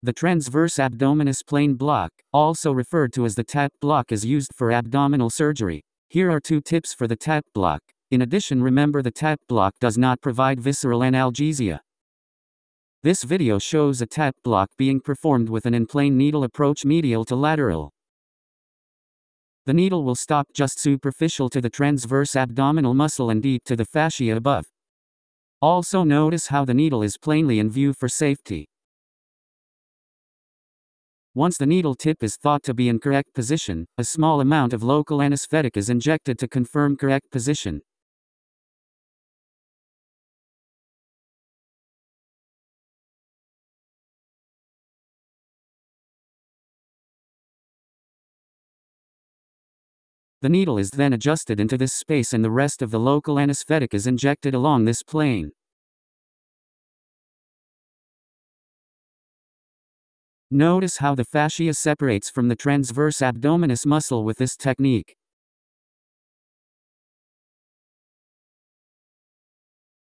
The transverse abdominis plane block, also referred to as the TAP block is used for abdominal surgery. Here are two tips for the TAP block. In addition remember the TAP block does not provide visceral analgesia. This video shows a TAP block being performed with an in-plane needle approach medial to lateral. The needle will stop just superficial to the transverse abdominal muscle and deep to the fascia above. Also notice how the needle is plainly in view for safety. Once the needle tip is thought to be in correct position, a small amount of local anesthetic is injected to confirm correct position. The needle is then adjusted into this space and the rest of the local anesthetic is injected along this plane. Notice how the fascia separates from the transverse abdominis muscle with this technique.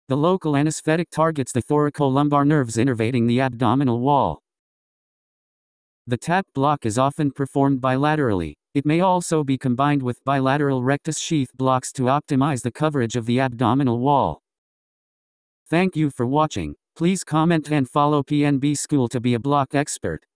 The local anesthetic targets the thoracolumbar nerves innervating the abdominal wall. The tap block is often performed bilaterally. It may also be combined with bilateral rectus sheath blocks to optimize the coverage of the abdominal wall. Thank you for watching. Please comment and follow PNB School to be a block expert.